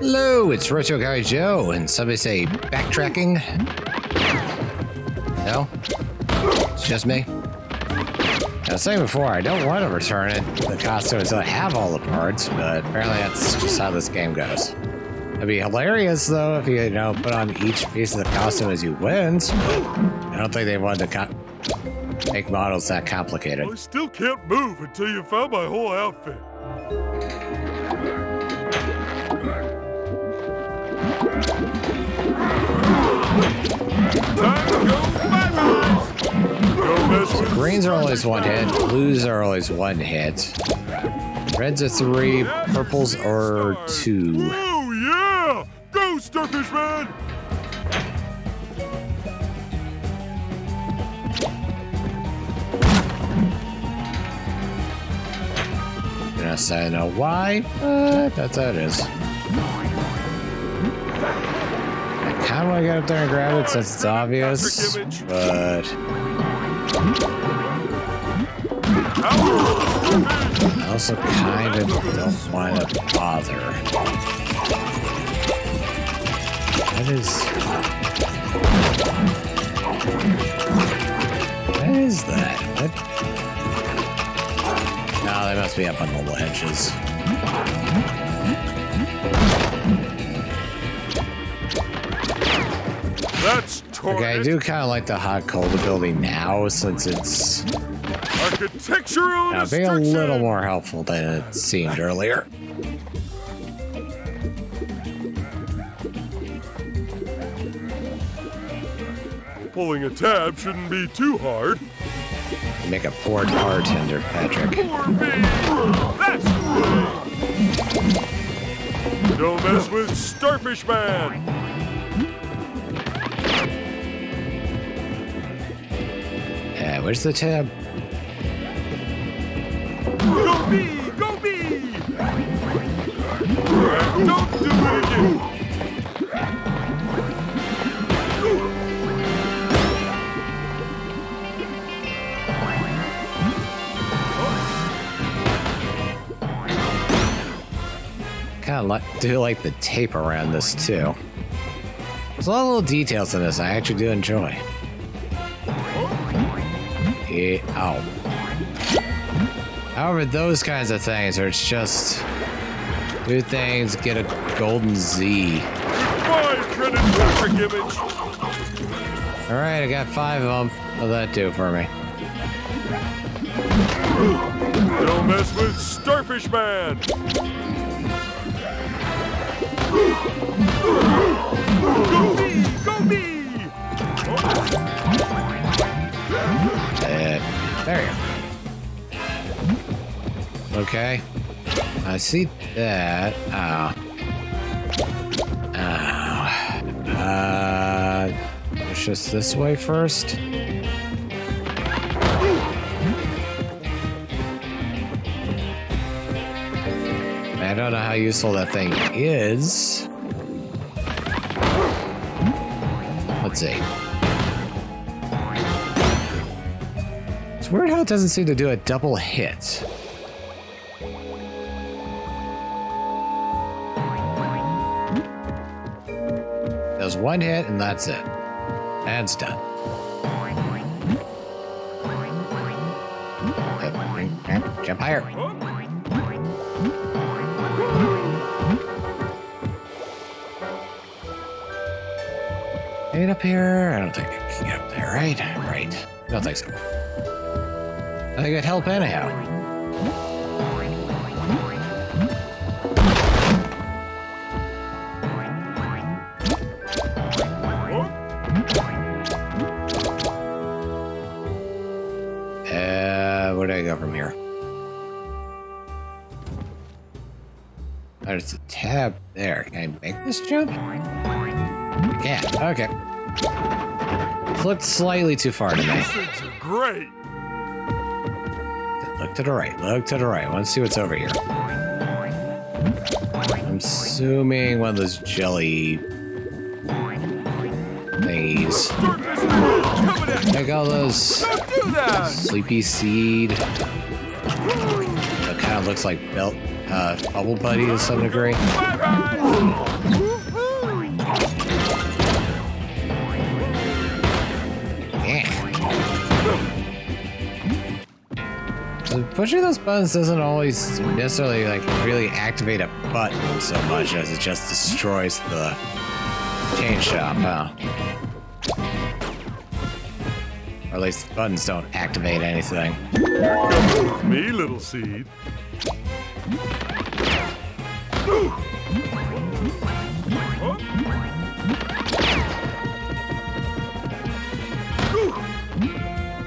Hello, it's Retro Guardian Joe, and somebody say backtracking. No? It's just me? I was saying before, I don't want to return it, the costumes that have all the parts, but apparently that's just how this game goes. It'd be hilarious, though, if you, you know, put on each piece of the costume as you but I don't think they wanted to make models that complicated. I still can't move until you found my whole outfit. Greens are always one hit, blues are always one hit. Reds are three, purples are two. Oh, yeah! Go, Starfish Man! Gonna say no why, but that's how it is. I kinda wanna get up there and grab it since it's obvious, but I also kinda don't wanna bother. What is... What is that? What? No, they must be up on the ledges. That's torrid. Okay, I do kind of like the hot cold ability now since it's Architectural now being a little more helpful than it seemed earlier. Pulling a tab shouldn't be too hard. Make a poor bartender, Patrick. Don't mess with Starfish Man! Yeah, where's the tab? Like, do like the tape around this too. There's a lot of little details in this I actually do enjoy. Yeah, ow. However, those kinds of things are just do things, get a golden Z. All right, I got five of them. What'll that do for me? Don't mess with Starfish Man! Okay. I see that. Oh. Oh. Uh, push us this way first. How useful that thing is. Let's see. It's weird how it doesn't seem to do a double hit. Does one hit and that's it. And it's done. Jump higher. Get up here. I don't think I can get up there, right? Right. I don't think so. I think I'd help anyhow. Uh, where do I go from here? There's a tab there. Can I make this jump? Can't. Okay. Looked slightly too far to me. These things are great! Look to the right. Look to the right. Let's see what's over here. I'm assuming one of those jelly thingies. Starfish Man! Coming at you! Check all those Don't do that! sleepy seed. That kind of looks like belt uh, bubble buddy to some degree. So pushing those buttons doesn't always necessarily like really activate a button so much as it just destroys the chain shop, huh? Or at least the buttons don't activate anything. Me, little seed.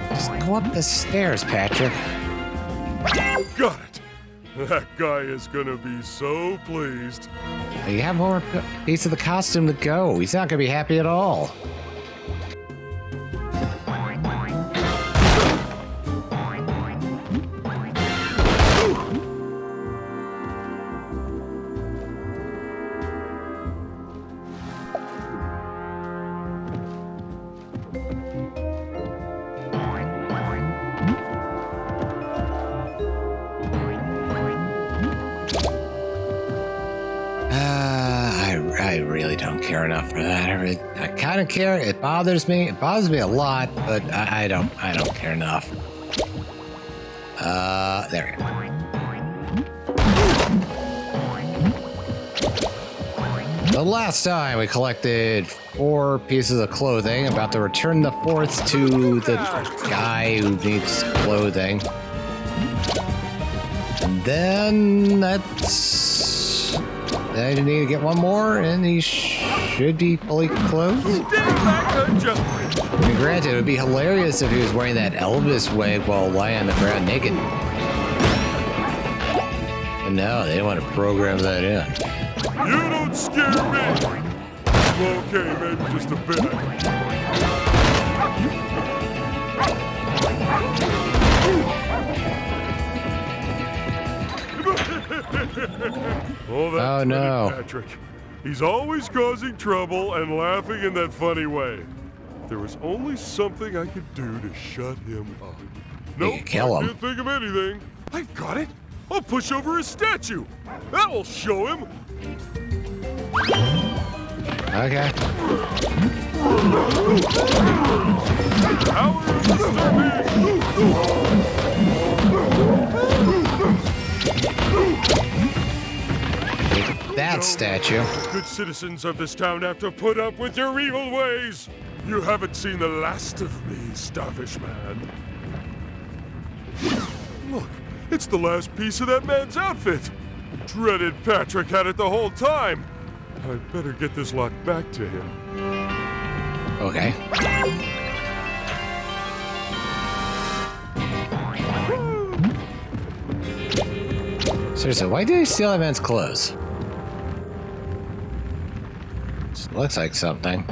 Just go up the stairs, Patrick. That guy is gonna be so pleased. You have more piece of the costume to go. He's not gonna be happy at all. I don't care. It bothers me. It bothers me a lot, but I, I don't. I don't care enough. Uh, there we go. The last time we collected four pieces of clothing, about to return the fourth to the guy who needs clothing. And then that's. I need to get one more, and he should be fully clothed. Get back to jumping. I mean, granted, it would be hilarious if he was wearing that Elvis wig while lying on the ground naked. But no, they want to program that in. You don't scare me. Okay, maybe just a bit. oh, Oh, no. Patrick. He's always causing trouble and laughing in that funny way. If there was only something I could do to shut him up. Nope, could kill I him. can't think of anything. I've got it. I'll push over his statue. That will show him. Okay. Power of the Starfish! Take that statue. Good citizens of this town have to put up with your evil ways. You haven't seen the last of me, Starfish Man. Look, it's the last piece of that man's outfit. Dreaded Patrick had it the whole time. I'd better get this lot back to him. Okay. Seriously, why did he steal that man's clothes? Looks like something.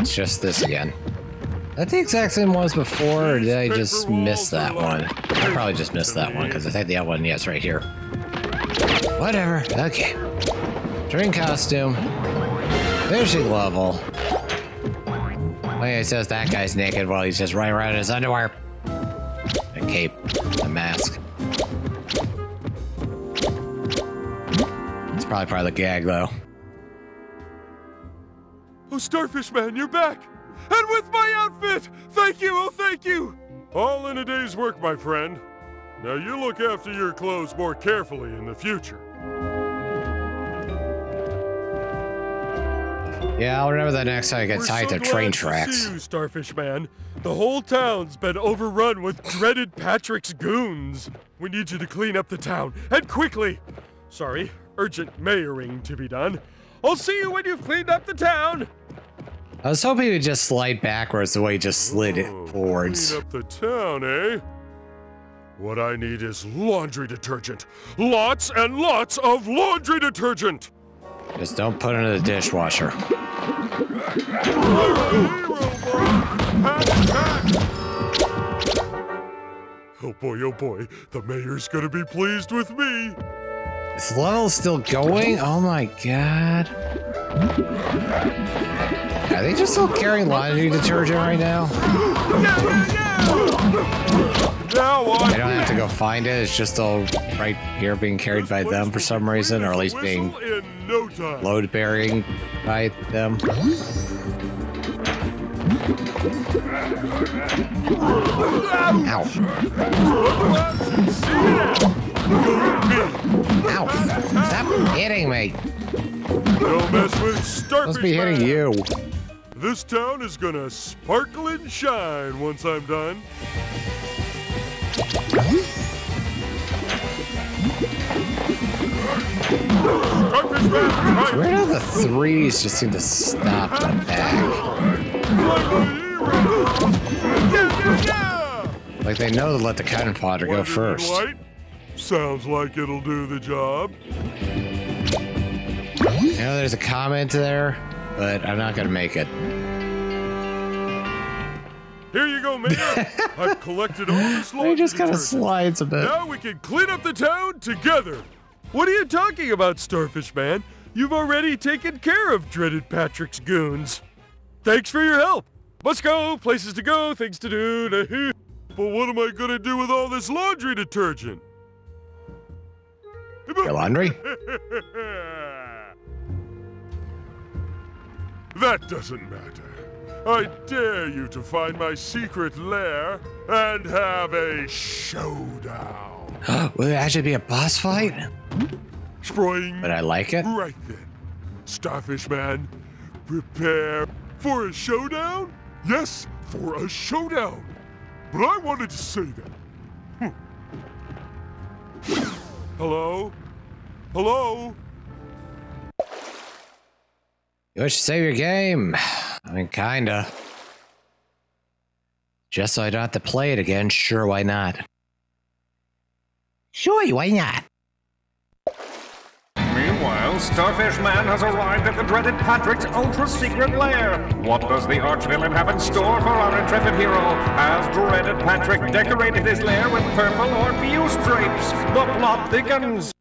It's just this again. That the exact same one as before, or did I just miss that one? I probably just missed that one, because I think the other one, yes, right here. Whatever. Okay. Drink costume. Fishing level. Like it says that guy's naked while he's just running around in his underwear. A cape. Probably part of the gag, though. Oh, Starfish Man, you're back! And with my outfit! Thank you, oh, thank you! All in a day's work, my friend. Now you look after your clothes more carefully in the future. Yeah, I'll remember that next time I get We're tied so to train to tracks. see you, Starfish Man. The whole town's been overrun with dreaded Patrick's goons. We need you to clean up the town, and quickly. Sorry, urgent mayoring to be done. I'll see you when you've cleaned up the town. I was hoping he would just slide backwards the way he just slid it Oh, forwards. Clean up the town, eh? What I need is laundry detergent. Lots and lots of laundry detergent. Just don't put it in the dishwasher. Oh boy, oh boy, the mayor's gonna be pleased with me. This level's still going? Oh my god. Are they just still carrying laundry detergent right now? Yeah! Now on. I don't have to go find it. It's just all right here being carried by them for some reason, or at least being no load bearing by them. Ow. Ow. Stop hitting me. Don't mess with Starfish Must be hitting Man. you. This town is gonna sparkle and shine once I'm done. Where do the threes just seem to stop the back? Like they know to let the cannon fodder go first. Sounds like it'll do the job. You know, there's a comment there, but I'm not gonna make it. Here you go, Mayor. I've collected all this He laundry just kind of slides a bit. Now we can clean up the town together. What are you talking about, Starfish Man? You've already taken care of dreaded Patrick's goons. Thanks for your help. Let's go. Places to go, things to do. to- But what am I gonna do with all this laundry detergent? Your laundry? that doesn't matter. I dare you to find my secret lair and have a showdown. Will it actually be a boss fight? Spring. But I like it. Right then. Starfish Man, prepare for a showdown? Yes, for a showdown. But I wanted to say that. Hmm. Hello? Hello? You wish to save your game? I mean, kinda. Just so I don't have to play it again, sure, why not? Sure, why not? Meanwhile, Starfish Man has arrived at the dreaded Patrick's ultra-secret lair. What does the arch-villain have in store for our intrepid hero? Has dreaded Patrick decorated his lair with purple or blue stripes? The plot thickens.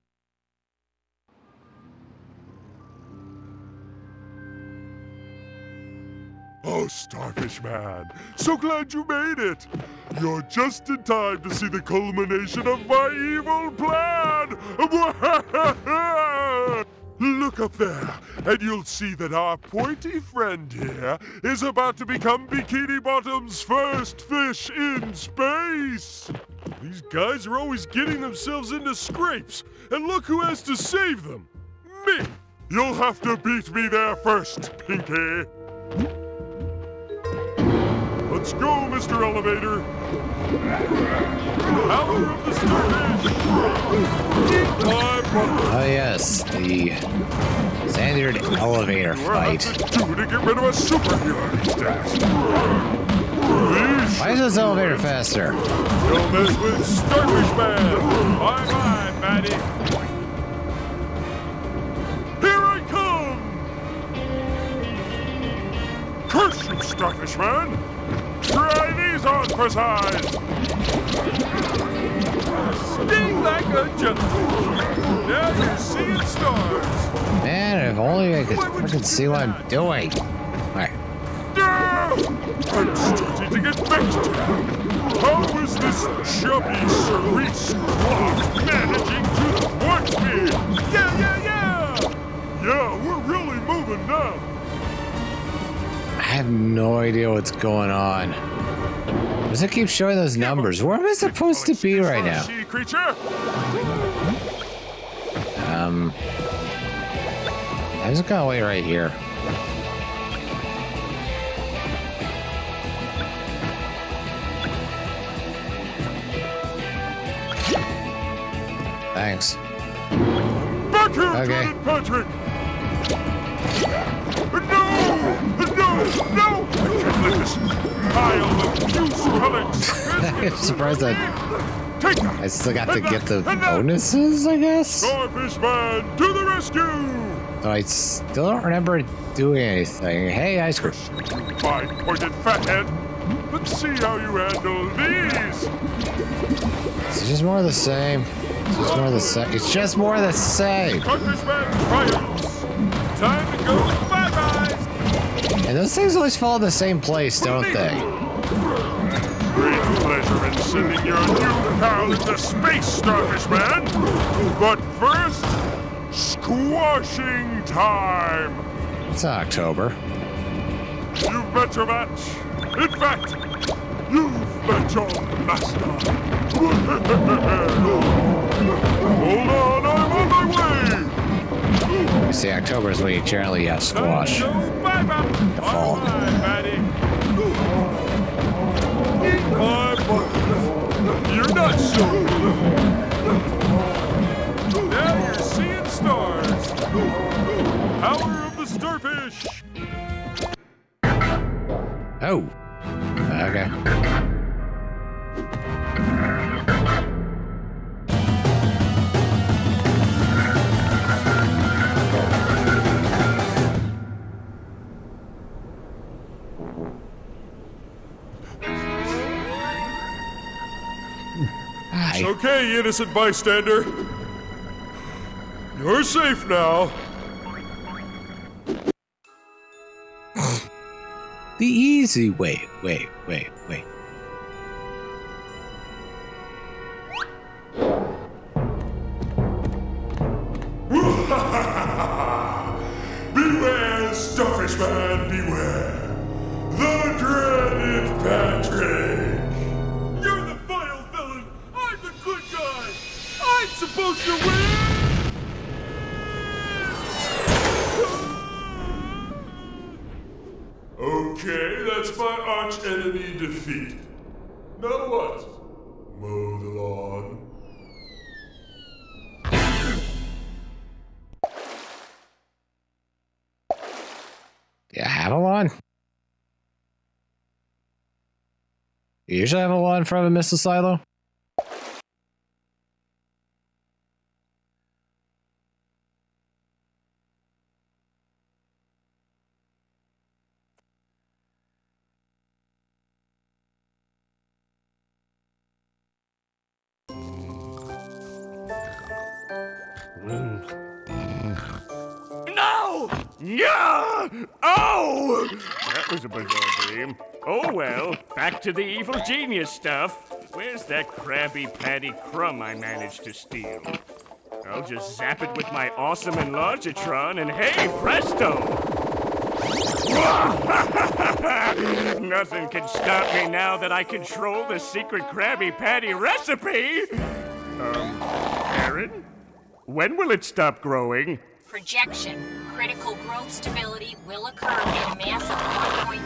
Oh, Starfish Man, so glad you made it. You're just in time to see the culmination of my evil plan. Look up there, and you'll see that our pointy friend here is about to become Bikini Bottom's first fish in space. These guys are always getting themselves into scrapes, and look who has to save them. Me! You'll have to beat me there first, Pinky. Let's go, Mr. Elevator. Power of the starfish. Keep my bucket. Oh, yes, the standard elevator What I have fight. to get rid of a superhero these days. Please, Why is this elevator faster? don't mess with Starfish Man. Bye bye, Maddie. Here I come! Curse you, Starfish Man! These on for size! Sting like a! Now seeing stars! Man, if only I could freaking see what I'm doing. Alright! I'm starting to get vexed. How is this chubby cerise squad managing to thwart me? Yeah, yeah, yeah! Yeah, we're really moving now. I have no idea what's going on. Does it keep showing those numbers? Where am I supposed to be right now? Um, I'm just gonna wait right here. Thanks. Back here, Okay. Patrick! Juice I'm surprised that I still got to get the that- and that- bonuses, I guess? Starfish Man, to the rescue! I still don't remember doing anything. Hey, ice cream. Fine pointed fathead. Let's see how you handle these. It's just more of the same. It's just more of the same. It's just more of the same. Triumphs. And those things always fall in the same place, don't they? Great pleasure in sending your new pal into space, Starfish Man. But first, squashing time. It's October. You've met your match. In fact, you've met your master. Hold on, I'm on my way. You see, October is when you generally have squash. You're not so Innocent bystander. You're safe now. The easy way. wait, wait, wait. Beware, Starfish Man, Okay, that's my arch enemy defeated. Now what? Mow the lawn. Do you have a lawn? You usually have a lawn in front of a missile silo? No! Yeah! Oh! That was a bizarre dream. Oh well, back to the evil genius stuff. Where's that Krabby Patty crumb I managed to steal? I'll just zap it with my awesome enlargitron and hey, presto! Nothing can stop me now that I control the secret Krabby Patty recipe! Um, Karen? When will it stop growing? Projection. Critical growth stability will occur at a mass of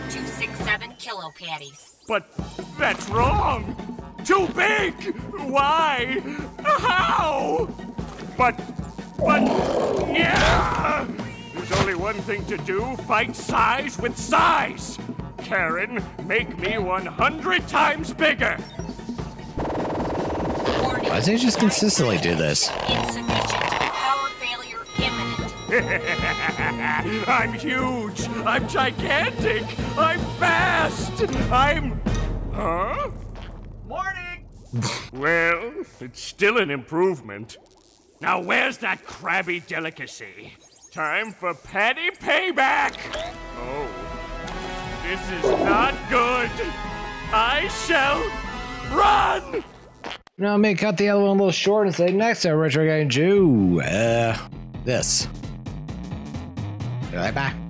1.267 kilopatties. But that's wrong! Too big! Why? How? But, but, yeah! There's only one thing to do fight size with size! Karen, make me 100 times bigger! Warning. Why does he just consistently do this? Insufficient. Power failure imminent. I'm huge! I'm gigantic! I'm fast! I'm. Huh? Morning! well, it's still an improvement. Now, where's that crabby delicacy? Time for patty payback! Oh. This is not good! I shall run! No, I may cut the other one a little short and say next time, Retro Guardian Joe. Uh, this. Right back.